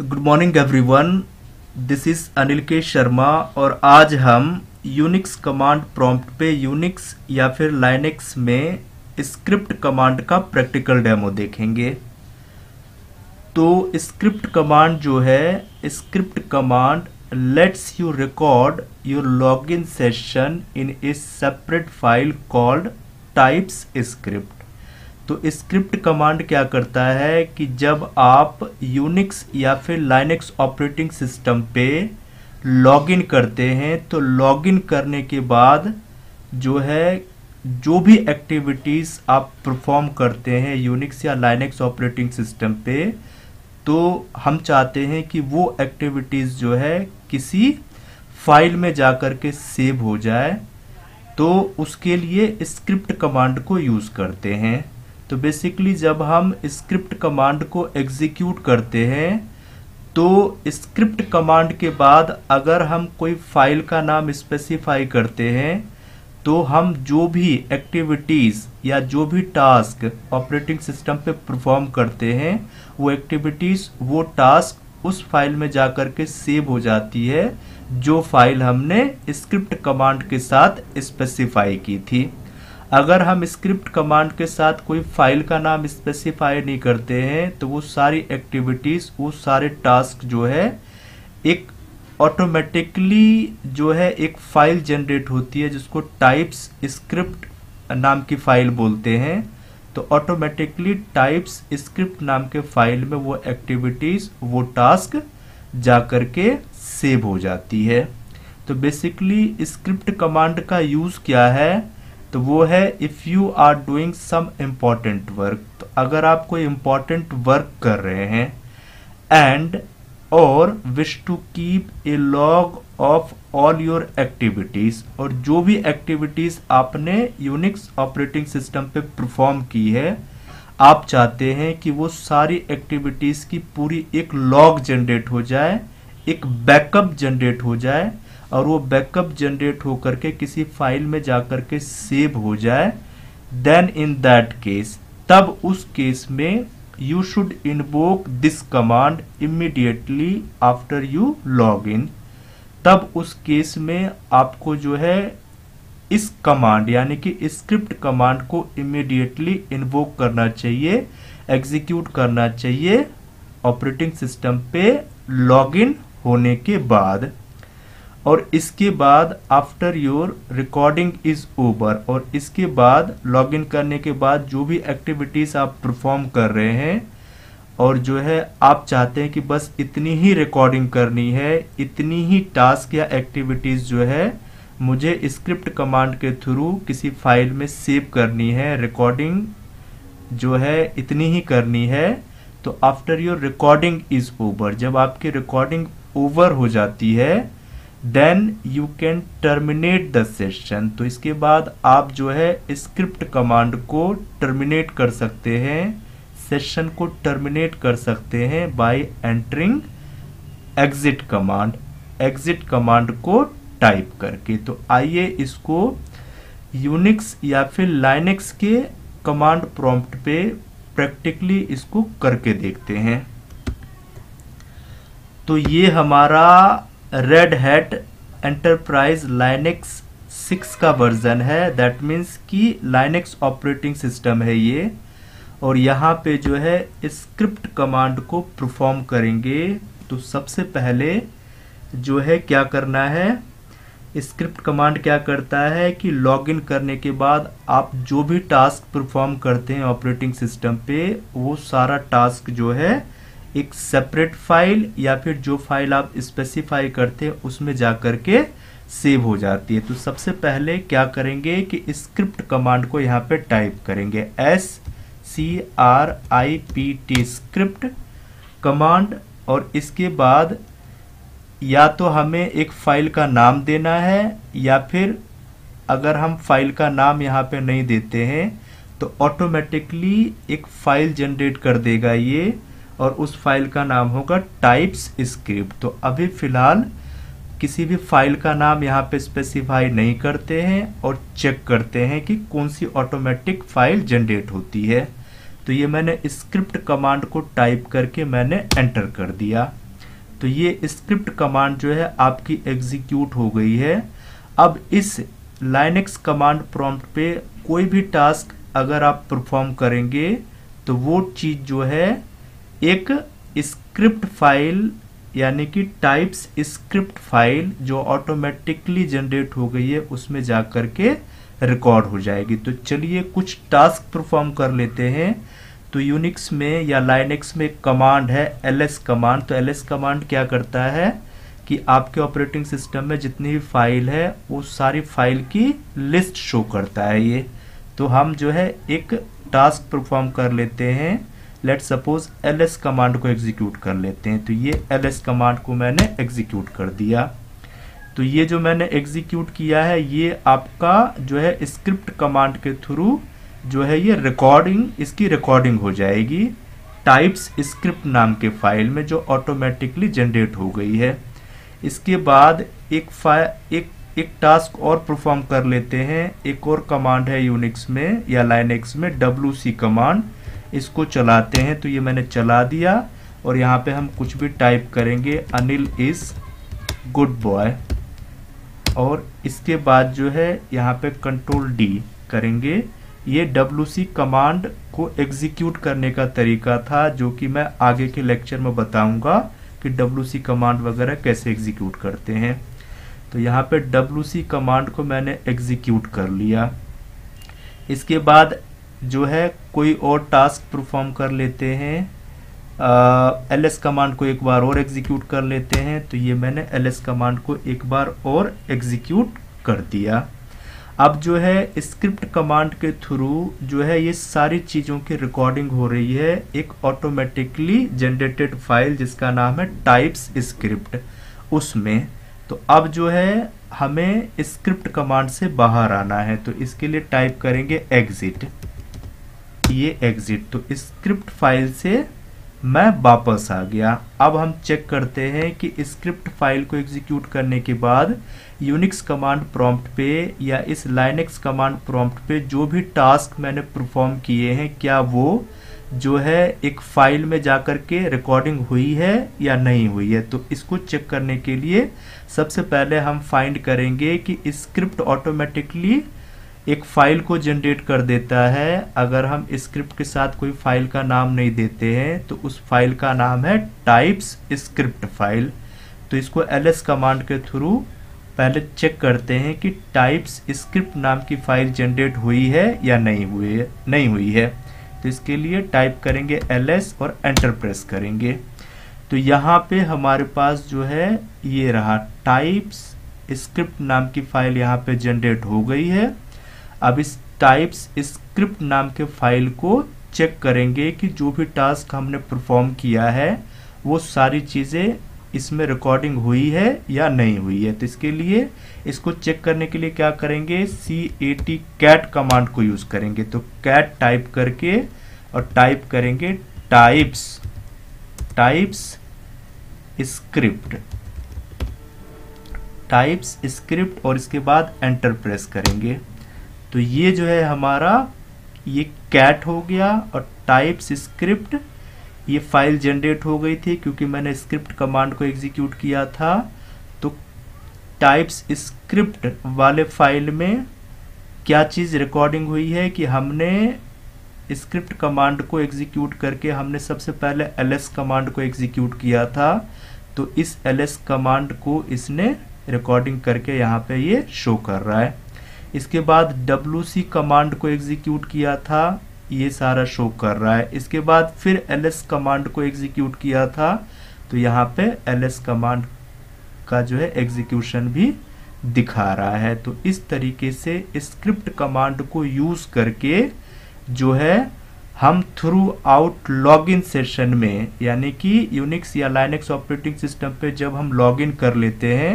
Good morning everyone this is Anil K Sharma और आज हम यूनिक्स कमांड प्रॉम्प्ट पे यूनिक्स या फिर लाइनेक्स में स्क्रिप्ट कमांड का प्रैक्टिकल डेमो देखेंगे। तो स्क्रिप्ट कमांड जो है script command lets you record your login session in a separate file called types script तो स्क्रिप्ट कमांड क्या करता है कि जब आप यूनिक्स या फिर लाइनेक्स ऑपरेटिंग सिस्टम पे लॉगिन करते हैं तो लॉगिन करने के बाद जो है, जो भी एक्टिविटीज़ आप परफॉर्म करते हैं यूनिक्स या लाइनेक्स ऑपरेटिंग सिस्टम पे तो हम चाहते हैं कि वो एक्टिविटीज़ जो है किसी फ़ाइल में जा कर के सेव हो जाए तो उसके लिए स्क्रिप्ट कमांड को यूज़ करते हैं। तो बेसिकली जब हम स्क्रिप्ट कमांड को एग्जीक्यूट करते हैं तो स्क्रिप्ट कमांड के बाद अगर हम कोई फ़ाइल का नाम स्पेसिफाई करते हैं तो हम जो भी एक्टिविटीज़ या जो भी टास्क ऑपरेटिंग सिस्टम पे परफॉर्म करते हैं, वो एक्टिविटीज़ वो टास्क उस फ़ाइल में जा कर के सेव हो जाती है, जो फ़ाइल हमने स्क्रिप्ट कमांड के साथ स्पेसिफाई की थी। अगर हम स्क्रिप्ट कमांड के साथ कोई फ़ाइल का नाम स्पेसिफाई नहीं करते हैं तो वो सारी एक्टिविटीज़ वो सारे टास्क जो है, एक ऑटोमेटिकली जो है एक फ़ाइल जनरेट होती है, जिसको टाइप्स स्क्रिप्ट नाम की फ़ाइल बोलते हैं। तो ऑटोमेटिकली टाइप्स स्क्रिप्ट नाम के फ़ाइल में वो एक्टिविटीज़ वो टास्क जा करके सेव हो जाती है। तो बेसिकली स्क्रिप्ट कमांड का यूज़ क्या है? तो वो है if you are doing some important work तो अगर आप कोई इंपॉर्टेंट वर्क कर रहे हैं एंड और wish to keep a log of all your activities और जो भी एक्टिविटीज़ आपने यूनिक्स ऑपरेटिंग सिस्टम पे परफॉर्म की है, आप चाहते हैं कि वो सारी एक्टिविटीज़ की पूरी एक लॉग जनरेट हो जाए, एक बैकअप जनरेट हो जाए और वो बैकअप जनरेट होकर के किसी फ़ाइल में जाकर के सेव हो जाए। देन इन दैट केस तब उस केस में you should invoke this command immediately after you log in तब उस केस में आपको जो है इस कमांड यानी कि स्क्रिप्ट कमांड को इमीडिएटली इन्वोक करना चाहिए एग्जीक्यूट करना चाहिए ऑपरेटिंग सिस्टम पे लॉगिन होने के बाद। और इसके बाद after your recording is over और इसके बाद लॉगिन करने के बाद जो भी एक्टिविटीज़ आप परफॉर्म कर रहे हैं और जो है आप चाहते हैं कि बस इतनी ही रिकॉर्डिंग करनी है, इतनी ही टास्क या एक्टिविटीज़ जो है मुझे स्क्रिप्ट कमांड के थ्रू किसी फ़ाइल में सेव करनी है रिकॉर्डिंग जो है इतनी ही करनी है तो after your recording is over जब आपकी रिकॉर्डिंग ओवर हो जाती है then you can terminate the session तो इसके बाद आप जो है स्क्रिप्ट कमांड को टर्मिनेट कर सकते हैं सेशन को टर्मिनेट कर सकते हैं by entering exit command exit command को टाइप करके। तो आइए इसको यूनिक्स या फिर लाइनेक्स के कमांड प्रॉम्प्ट पे प्रैक्टिकली इसको करके देखते हैं। तो ये हमारा Red Hat Enterprise Linux six का वर्जन है। दैट मीन्स कि लाइनेक्स ऑपरेटिंग सिस्टम है ये। और यहाँ पे जो है स्क्रिप्ट कमांड को परफॉर्म करेंगे। तो सबसे पहले जो है, क्या करना है? स्क्रिप्ट कमांड क्या करता है कि लॉगिन करने के बाद आप जो भी टास्क परफॉर्म करते हैं ऑपरेटिंग सिस्टम पे, वो सारा टास्क जो है एक सेपरेट फ़ाइल या फिर जो फ़ाइल आप स्पेसिफाई करते हैं, उसमें जा करके सेव हो जाती है। तो सबसे पहले क्या करेंगे कि स्क्रिप्ट कमांड को यहाँ पे टाइप करेंगे। S C R I P T script command और इसके बाद या तो हमें एक फ़ाइल का नाम देना है या फिर अगर हम फ़ाइल का नाम यहाँ पे नहीं देते हैं तो ऑटोमेटिकली एक फ़ाइल जनरेट कर देगा ये। और उस फ़ाइल का नाम होगा टाइप्स स्क्रिप्ट तो अभी फ़िलहाल किसी भी फ़ाइल का नाम यहाँ पे स्पेसिफाई नहीं करते हैं और चेक करते हैं कि कौन सी ऑटोमेटिक फ़ाइल जनरेट होती है। तो ये मैंने स्क्रिप्ट कमांड को टाइप करके मैंने एंटर कर दिया। तो ये स्क्रिप्ट कमांड जो है आपकी एग्जीक्यूट हो गई है। अब इस लाइनेक्स कमांड प्रॉम्प्ट पे कोई भी टास्क अगर आप परफॉर्म करेंगे तो वो चीज़ जो है एक स्क्रिप्ट फ़ाइल यानी कि टाइप्स स्क्रिप्ट फ़ाइल जो ऑटोमेटिकली जनरेट हो गई है, उसमें जाकर के रिकॉर्ड हो जाएगी। तो चलिए कुछ टास्क परफॉर्म कर लेते हैं। तो यूनिक्स में या लाइनेक्स में कमांड है एलएस कमांड तो एलएस कमांड क्या करता है कि आपके ऑपरेटिंग सिस्टम में जितनी भी फ़ाइल है, वो सारी फ़ाइल की लिस्ट शो करता है ये। तो हम जो है एक टास्क परफॉर्म कर लेते हैं। लेट सपोज़ एलएस कमांड को एग्जीक्यूट कर लेते हैं। तो ये एलएस कमांड को मैंने एग्जीक्यूट कर दिया। तो ये जो मैंने एग्जीक्यूट किया है, ये आपका जो है स्क्रिप्ट कमांड के थ्रू जो है ये रिकॉर्डिंग इसकी रिकॉर्डिंग हो जाएगी। टाइप्स स्क्रिप्ट नाम के फ़ाइल में जो ऑटोमेटिकली जनरेट हो गई है। इसके बाद एक फ़ाइल एक एक टास्क और परफॉर्म कर लेते हैं। एक और कमांड है यूनिक्स में या लाइनेक्स में डब्ल्यू सी कमांड इसको चलाते हैं तो ये मैंने चला दिया और यहाँ पे हम कुछ भी टाइप करेंगे, अनिल इज़ गुड बॉय और इसके बाद जो है यहाँ पे कंट्रोल डी करेंगे। ये डब्ल्यू सी कमांड को एग्जीक्यूट करने का तरीका था, जो कि मैं आगे के लेक्चर में बताऊँगा कि डब्ल्यू सी कमांड वगैरह कैसे एग्जीक्यूट करते हैं। तो यहाँ पे डब्ल्यू सी कमांड को मैंने एग्जीक्यूट कर लिया। इसके बाद जो है कोई और टास्क परफॉर्म कर लेते हैं। एल एस कमांड को एक बार और एग्जीक्यूट कर लेते हैं तो ये मैंने एल एस कमांड को एक बार और एग्जीक्यूट कर दिया। अब जो है स्क्रिप्ट कमांड के थ्रू जो है ये सारी चीज़ों की रिकॉर्डिंग हो रही है। एक ऑटोमेटिकली जनरेटेड फ़ाइल जिसका नाम है टाइप्स स्क्रिप्ट उसमें। तो अब जो है हमें स्क्रिप्ट कमांड से बाहर आना है तो इसके लिए टाइप करेंगे एग्जिट ये एग्जिट तो स्क्रिप्ट फ़ाइल से मैं वापस आ गया। अब हम चेक करते हैं कि स्क्रिप्ट फ़ाइल को एग्जीक्यूट करने के बाद यूनिक्स कमांड प्रॉम्प्ट पे या इस लाइनेक्स कमांड प्रॉम्प्ट पे जो भी टास्क मैंने परफॉर्म किए हैं, क्या वो जो है एक फ़ाइल में जाकर के रिकॉर्डिंग हुई है या नहीं हुई है? तो इसको चेक करने के लिए सबसे पहले हम फाइंड करेंगे कि स्क्रिप्ट ऑटोमेटिकली एक फ़ाइल को जनरेट कर देता है। अगर हम स्क्रिप्ट के साथ कोई फ़ाइल का नाम नहीं देते हैं तो उस फ़ाइल का नाम है टाइप्स स्क्रिप्ट फ़ाइल तो इसको एलएस कमांड के थ्रू पहले चेक करते हैं कि टाइप्स स्क्रिप्ट नाम की फ़ाइल जनरेट हुई है या नहीं हुई है, नहीं हुई है। तो इसके लिए टाइप करेंगे एलएस और एंटर प्रेस करेंगे। तो यहाँ पे हमारे पास जो है, ये रहा टाइप्स स्क्रिप्ट नाम की फ़ाइल यहाँ पे जनरेट हो गई है। अब इस टाइप्स स्क्रिप्ट नाम के फ़ाइल को चेक करेंगे कि जो भी टास्क हमने परफॉर्म किया है, वो सारी चीज़ें इसमें रिकॉर्डिंग हुई है या नहीं हुई है। तो इसके लिए इसको चेक करने के लिए क्या करेंगे? C A T cat command को यूज़ करेंगे। तो कैट टाइप करके और टाइप करेंगे types types script types script और इसके बाद एंटर प्रेस करेंगे। तो ये जो है हमारा, ये कैट हो गया और टाइप्स स्क्रिप्ट ये फ़ाइल जनरेट हो गई थी क्योंकि मैंने स्क्रिप्ट कमांड को एग्जीक्यूट किया था। तो टाइप्स स्क्रिप्ट वाले फ़ाइल में क्या चीज़ रिकॉर्डिंग हुई है कि हमने स्क्रिप्ट कमांड को एग्जीक्यूट करके हमने सबसे पहले एलएस कमांड को एग्जीक्यूट किया था। तो इस एलएस कमांड को इसने रिकॉर्डिंग करके यहाँ पे ये शो कर रहा है। इसके बाद डब्ल्यू सी कमांड को एग्जीक्यूट किया था, ये सारा शो कर रहा है। इसके बाद फिर ls कमांड को एग्जीक्यूट किया था तो यहाँ पे ls कमांड का जो है एग्जीक्यूशन भी दिखा रहा है। तो इस तरीके से स्क्रिप्ट कमांड को यूज़ करके जो है, हम थ्रू आउट लॉगिन सेशन में, यानी कि यूनिक्स या लाइनेक्स ऑपरेटिंग सिस्टम पे जब हम लॉगिन कर लेते हैं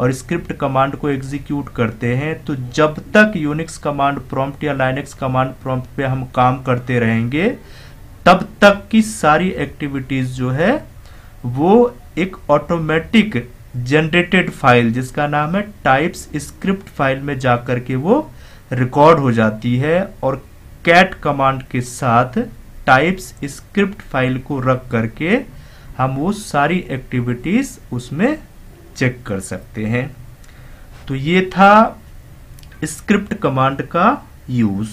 और स्क्रिप्ट कमांड को एग्जीक्यूट करते हैं तो जब तक यूनिक्स कमांड प्रॉम्प्ट या लाइनेक्स कमांड प्रॉम्प्ट पे हम काम करते रहेंगे, तब तक की सारी एक्टिविटीज़ जो है, वो एक ऑटोमेटिक जनरेटेड फ़ाइल जिसका नाम है टाइप्स स्क्रिप्ट फ़ाइल में जाकर के वो रिकॉर्ड हो जाती है और कैट कमांड के साथ टाइप्स स्क्रिप्ट फ़ाइल को रख करके हम वो सारी एक्टिविटीज़ उसमें चेक कर सकते हैं। तो ये था स्क्रिप्ट कमांड का यूज़।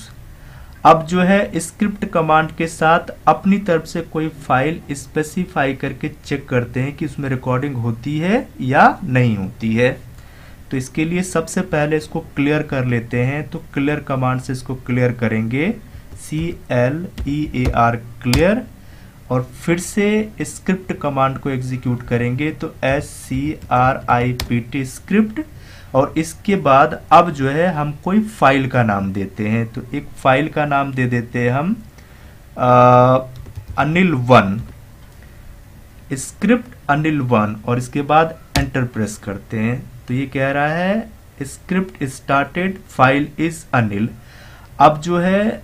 अब जो है स्क्रिप्ट कमांड के साथ अपनी तरफ़ से कोई फ़ाइल स्पेसिफाई करके चेक करते हैं कि उसमें रिकॉर्डिंग होती है या नहीं होती है। तो इसके लिए सबसे पहले इसको क्लियर कर लेते हैं। तो क्लियर कमांड से इसको क्लियर करेंगे। C L E A R clear और फिर से स्क्रिप्ट कमांड को एग्जीक्यूट करेंगे तो S C R I P T script और इसके बाद अब जो है हम कोई फ़ाइल का नाम देते हैं। तो एक फ़ाइल का नाम दे देते हैं हम आ, Anil one. Script Anil one और इसके बाद एंटर प्रेस करते हैं। तो ये कह रहा है script started file is Anil. अब जो है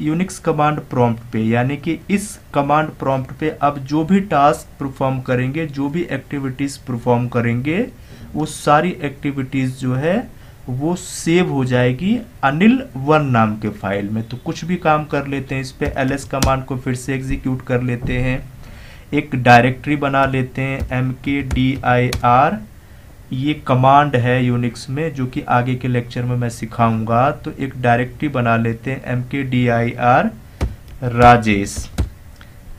यूनिक्स कमांड प्रॉम्प्ट पे, यानी कि इस कमांड प्रॉम्प्ट पे अब जो भी टास्क परफॉर्म करेंगे, जो भी एक्टिविटीज़ परफॉर्म करेंगे, वो सारी एक्टिविटीज़ जो है, वो सेव हो जाएगी अनिल वन नाम के फ़ाइल में। तो कुछ भी काम कर लेते हैं इस पे एल कमांड को फिर से एग्जीक्यूट कर लेते हैं। एक डायरेक्टरी बना लेते हैं M K D I R ये कमांड है यूनिक्स में, जो कि आगे के लेक्चर में मैं सिखाऊँगा। तो एक डायरेक्टरी बना लेते हैं M K D I are Rajesh.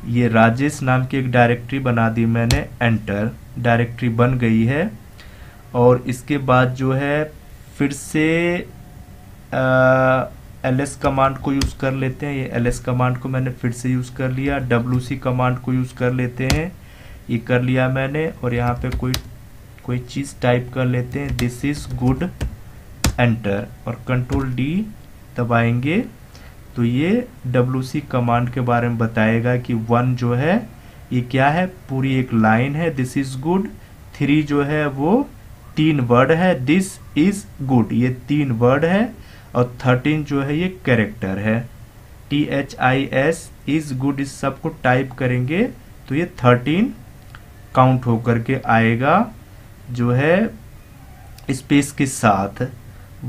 ये राजेश नाम की एक डायरेक्टरी बना दी मैंने एंटर डायरेक्टरी बन गई है। और इसके बाद जो है, फिर से एल एस कमांड को यूज़ कर लेते हैं। ये एल एस कमांड को मैंने फिर से यूज़ कर लिया। डब्ल्यू सी कमांड को यूज़ कर लेते हैं। ये कर लिया मैंने। और यहाँ पे कोई कोई चीज़ टाइप कर लेते हैं. दिस इज़ गुड एंटर और कंट्रोल डी दबाएँगे. तो ये डब्ल्यू सी कमांड के बारे में बताएगा कि वन जो है, ये क्या है? पूरी एक लाइन है. दिस इज़ गुड थ्री जो है, वो तीन वर्ड है. दिस इज़ गुड ये तीन वर्ड है. और थर्टीन जो है, ये कैरेक्टर है. T H I S is good इस सबको टाइप करेंगे. तो ये थर्टीन काउंट होकर के आएगा. जो है स्पेस के साथ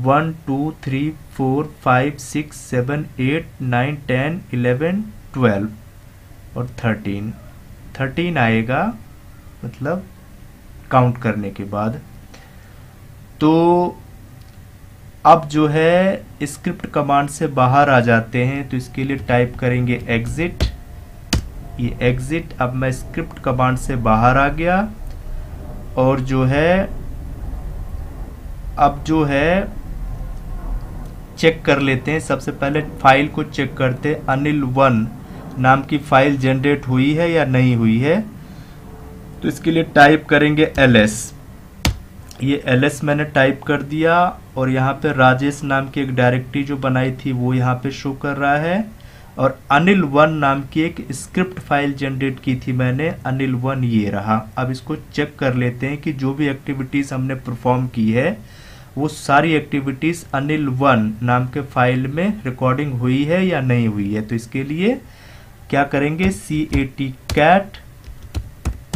one two three four five six seven eight nine ten eleven twelve और थर्टीन थर्टीन आएगा मतलब काउंट करने के बाद. तो अब जो है स्क्रिप्ट कमांड से बाहर आ जाते हैं तो इसके लिए टाइप करेंगे एग्जिट ये एग्जिट अब मैं स्क्रिप्ट कमांड से बाहर आ गया. और जो है, अब जो है चेक कर लेते हैं। सबसे पहले फ़ाइल को चेक करते हैं। अनिल वन, नाम की फ़ाइल जनरेट हुई है या नहीं हुई है? तो इसके लिए टाइप करेंगे एल एस ये एल एस मैंने टाइप कर दिया और यहाँ पे राजेश नाम की एक डायरेक्टरी जो बनाई थी, वो यहाँ पे शो कर रहा है। और अनिल वन नाम की एक स्क्रिप्ट फ़ाइल जनरेट की थी मैंने, अनिल वन ये रहा। अब इसको चेक कर लेते हैं कि जो भी एक्टिविटीज़ हमने परफॉर्म की है, वो सारी एक्टिविटीज़ अनिल वन नाम के फ़ाइल में रिकॉर्डिंग हुई है या नहीं हुई है। तो इसके लिए क्या करेंगे? C A T cat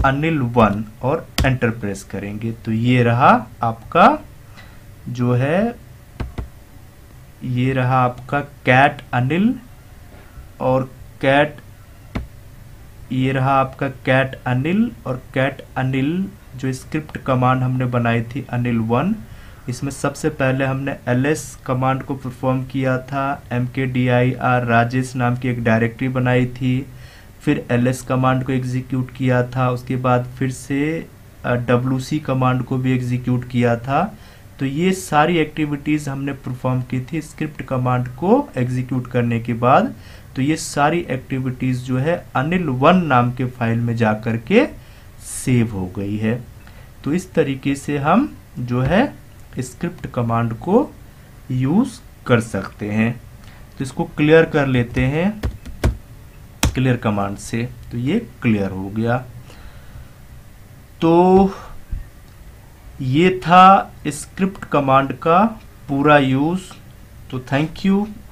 Anil one और एंटर प्रेस करेंगे। तो ये रहा आपका जो है, ये रहा आपका कैट अनिल और कैट, ये रहा आपका कैट अनिल, और कैट अनिल जो स्क्रिप्ट कमांड हमने बनाई थी अनिल वन, इसमें सबसे पहले हमने एल कमांड को परफॉर्म किया था M K D I are Rajesh नाम की एक डायरेक्टरी बनाई थी, फिर एल कमांड को एग्जीक्यूट किया था, उसके बाद फिर से डब्ल्यू सी कमांड को भी एग्जीक्यूट किया था तो ये सारी एक्टिविटीज़ हमने परफॉर्म की थी स्क्रिप्ट कमांड को एग्जीक्यूट करने के बाद तो ये सारी एक्टिविटीज़ जो है अनिल वन नाम के फ़ाइल में जाकर के सेव हो गई है। तो इस तरीके से हम जो है स्क्रिप्ट कमांड को यूज़ कर सकते हैं। तो इसको क्लियर कर लेते हैं क्लियर कमांड से। तो ये क्लियर हो गया। तो ये था स्क्रिप्ट कमांड का पूरा यूज़ तो thank you